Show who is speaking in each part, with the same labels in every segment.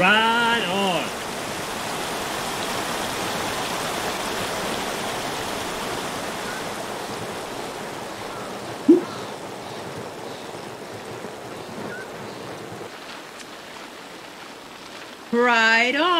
Speaker 1: Right on. Right on.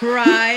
Speaker 1: cry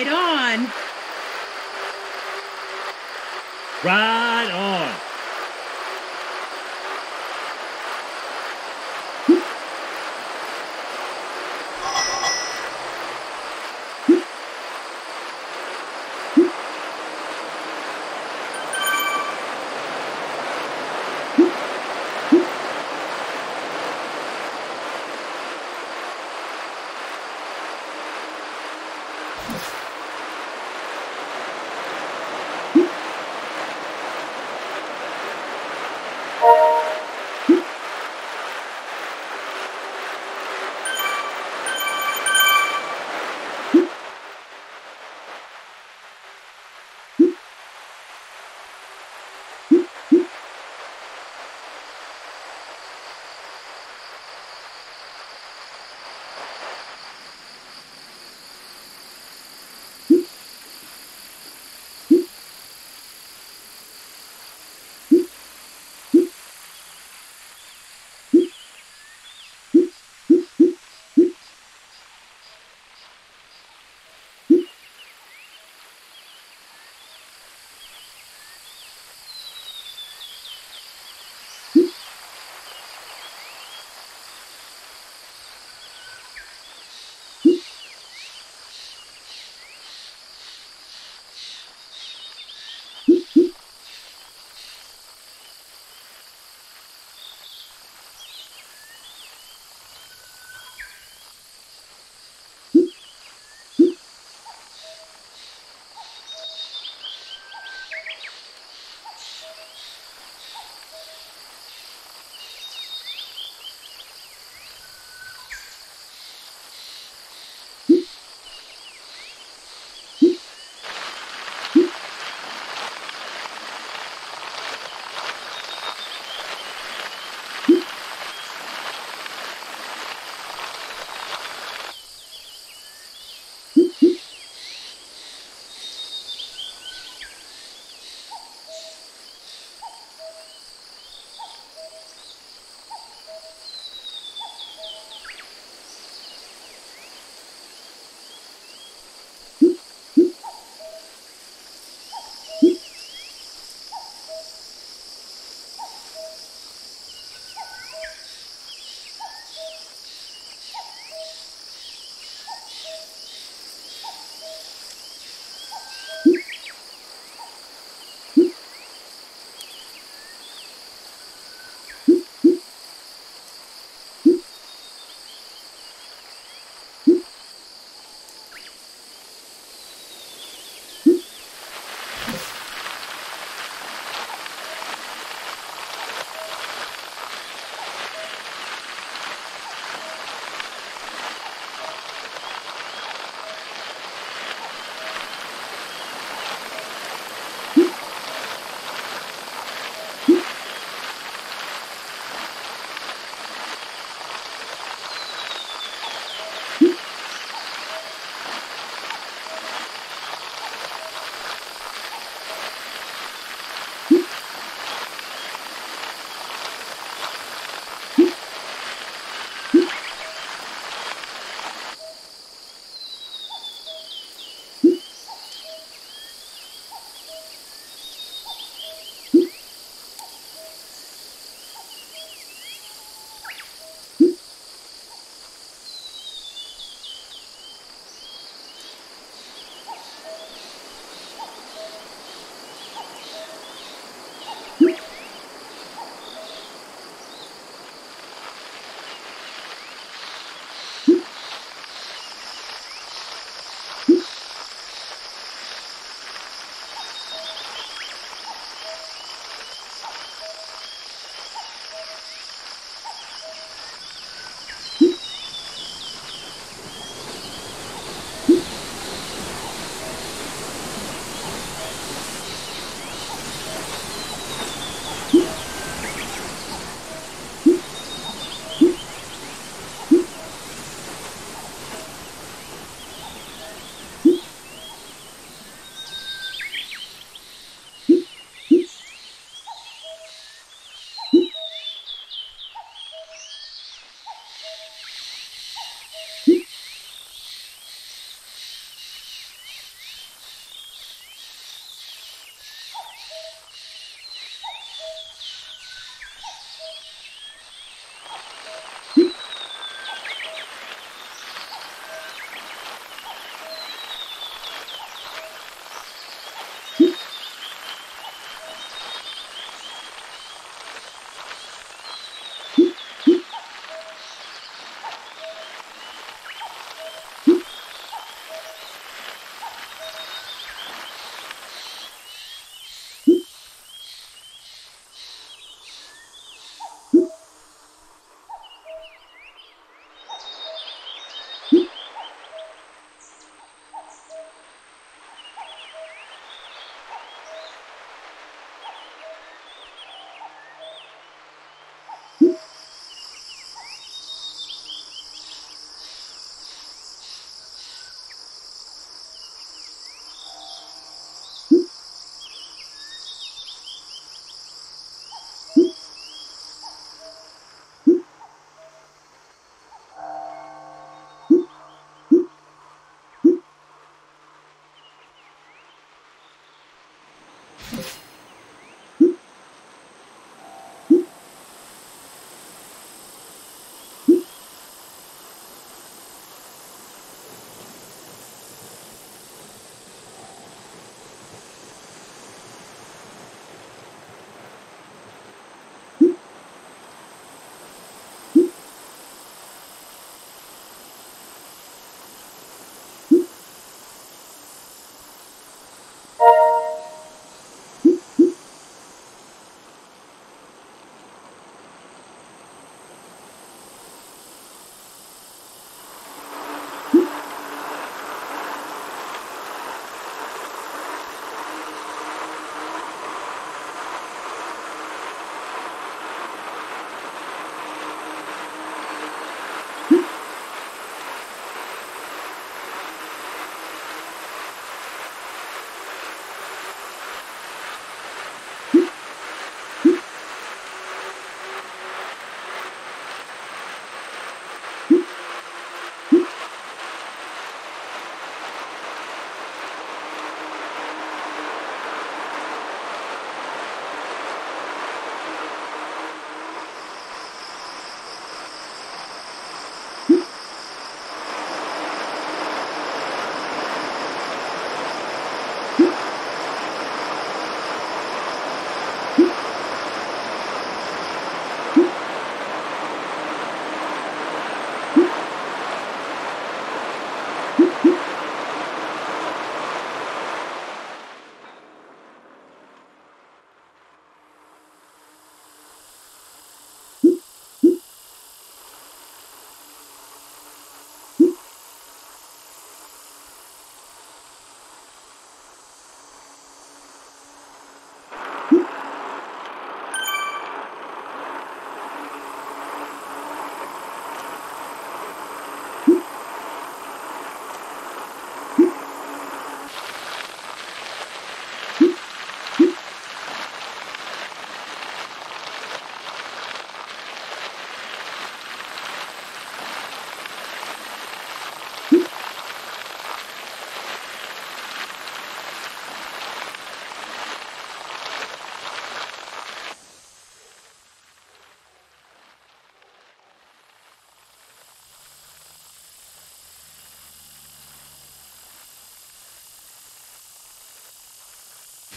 Speaker 2: Thank you.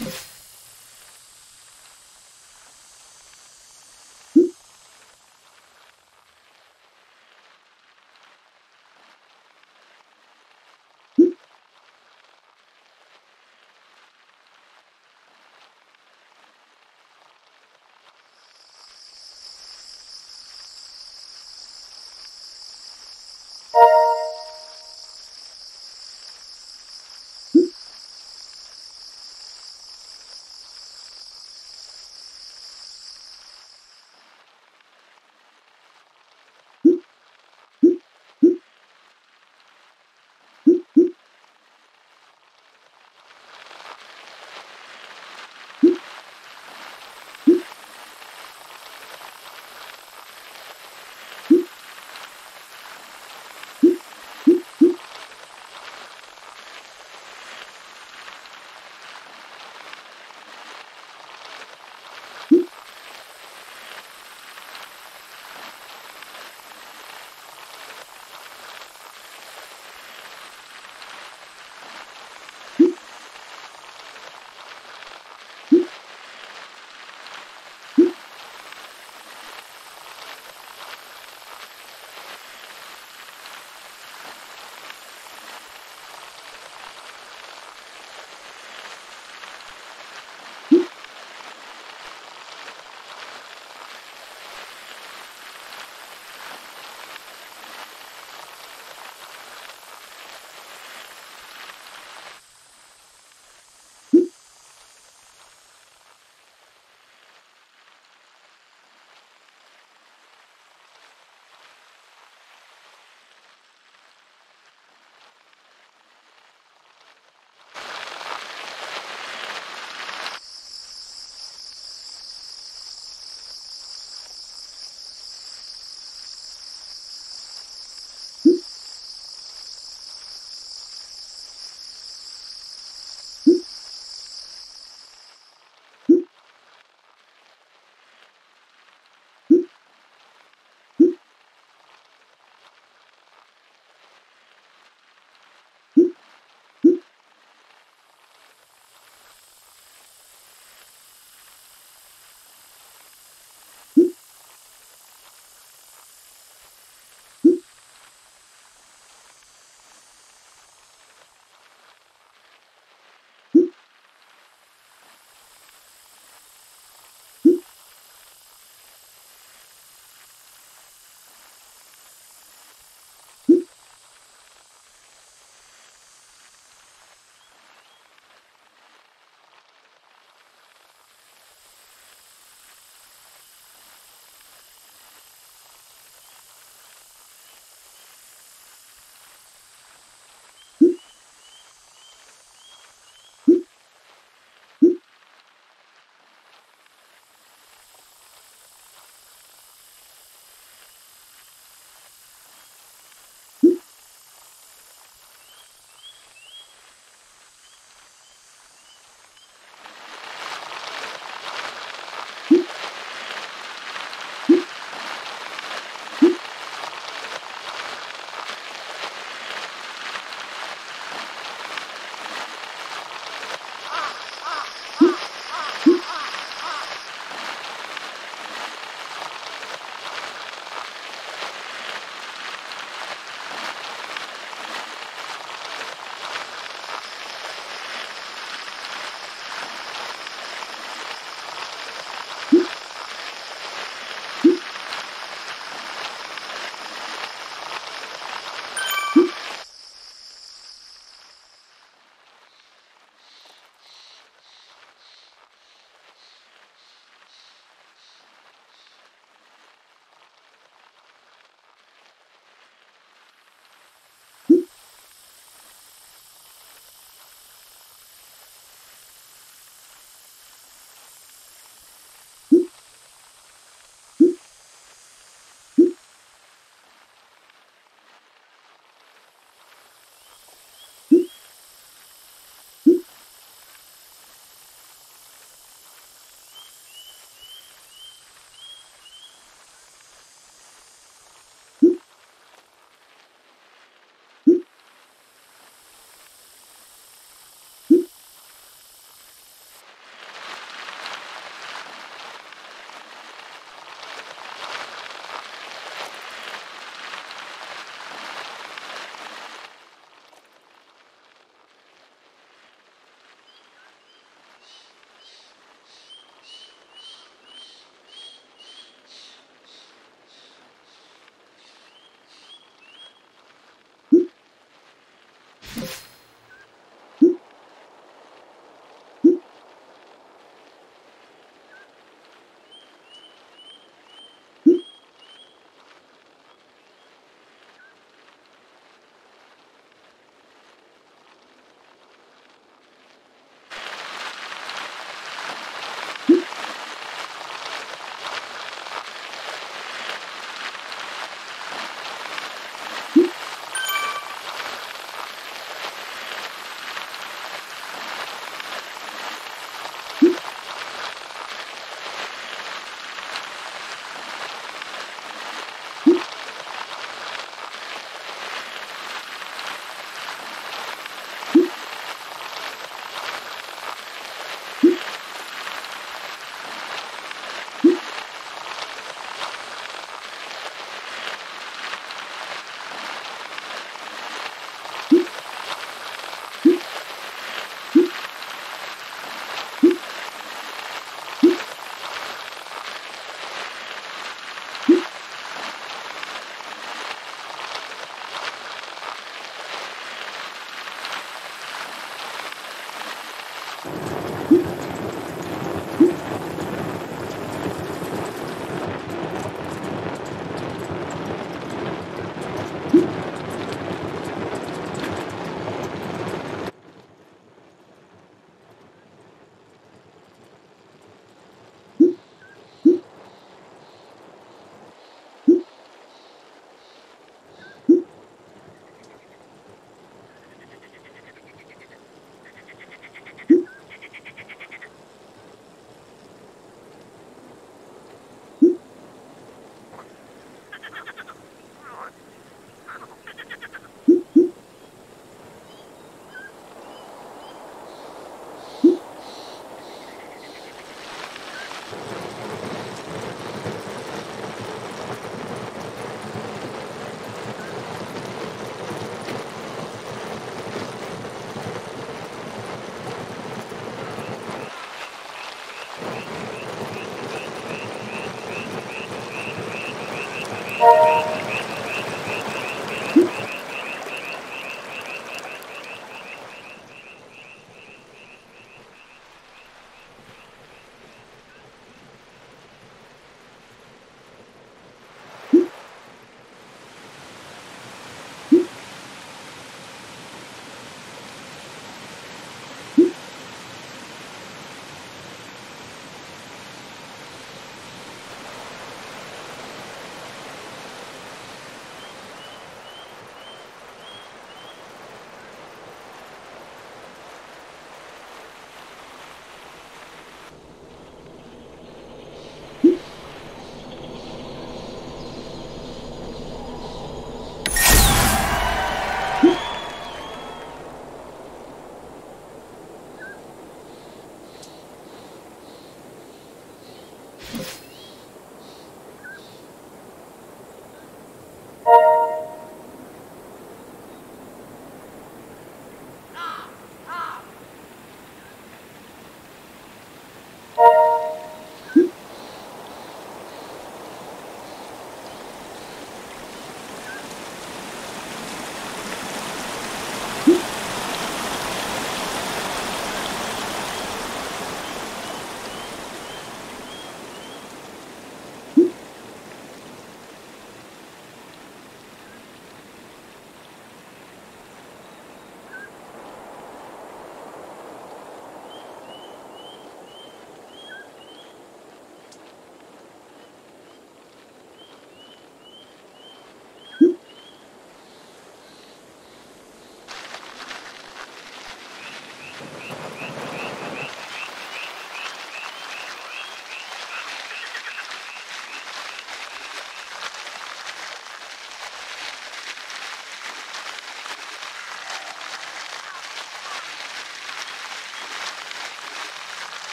Speaker 2: Thank you.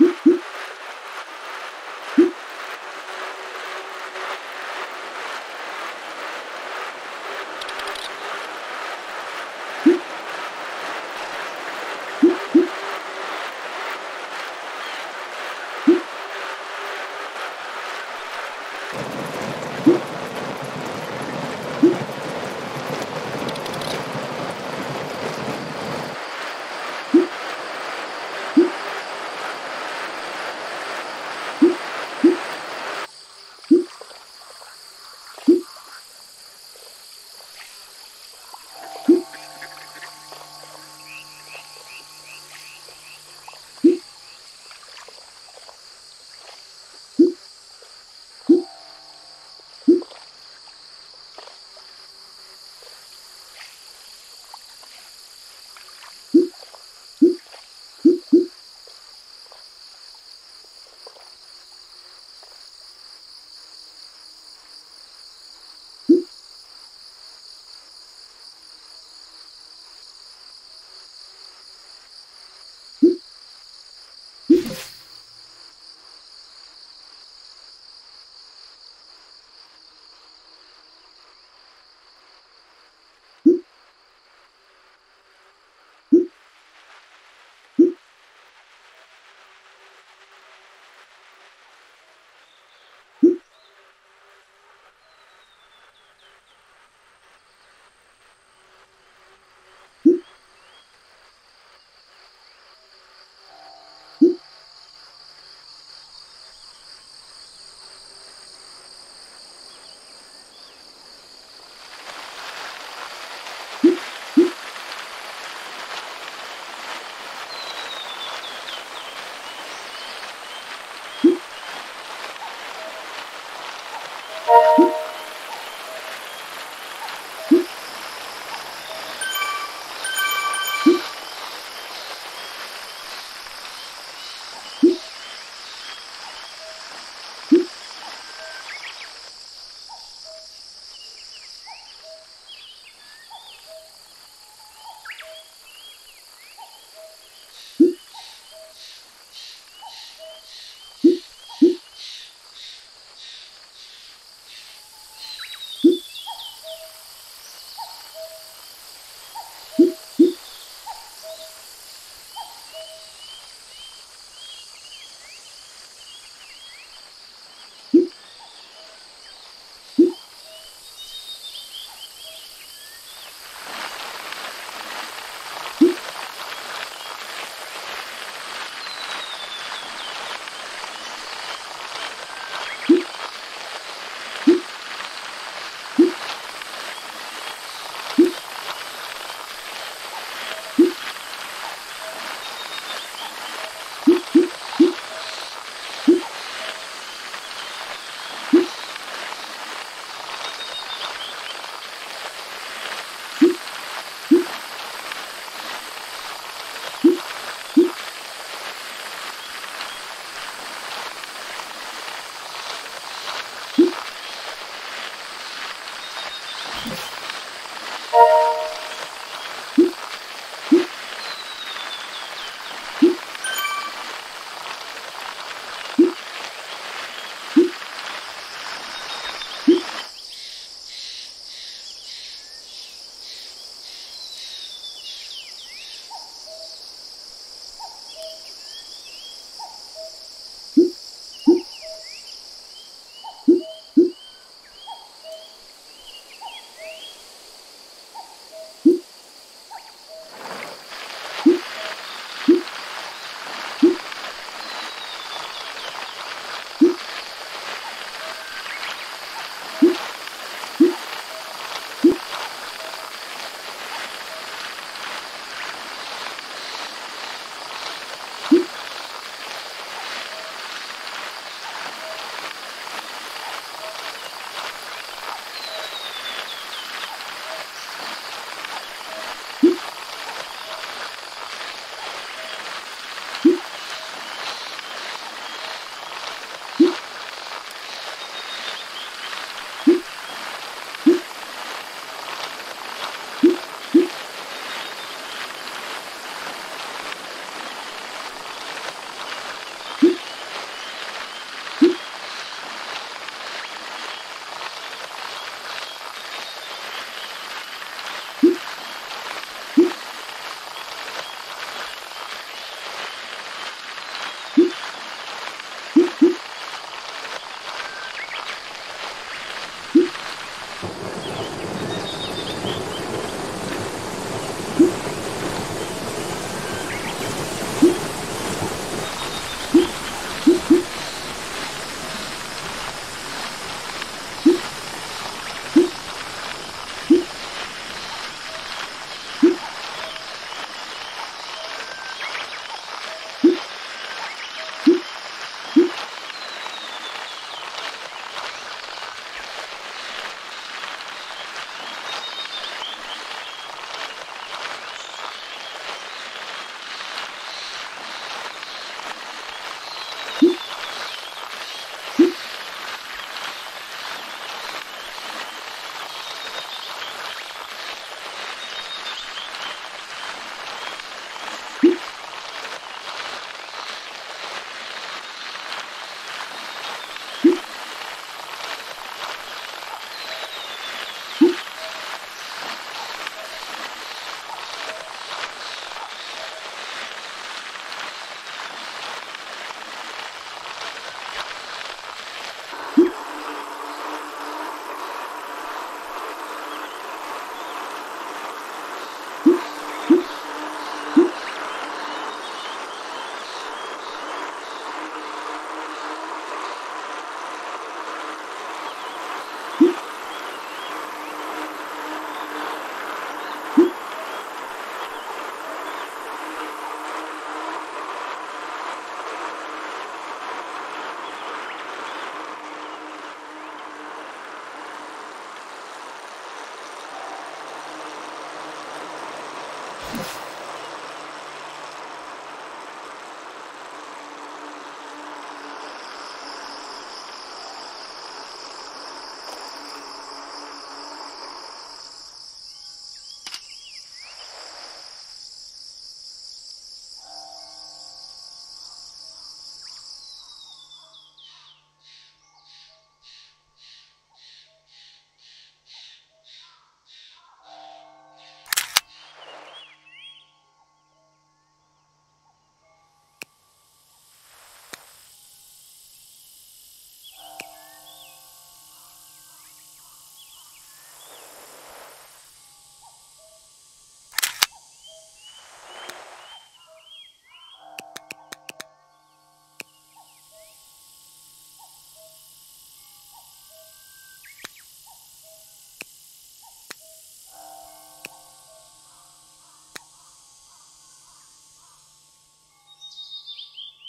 Speaker 2: Whoop, whoop.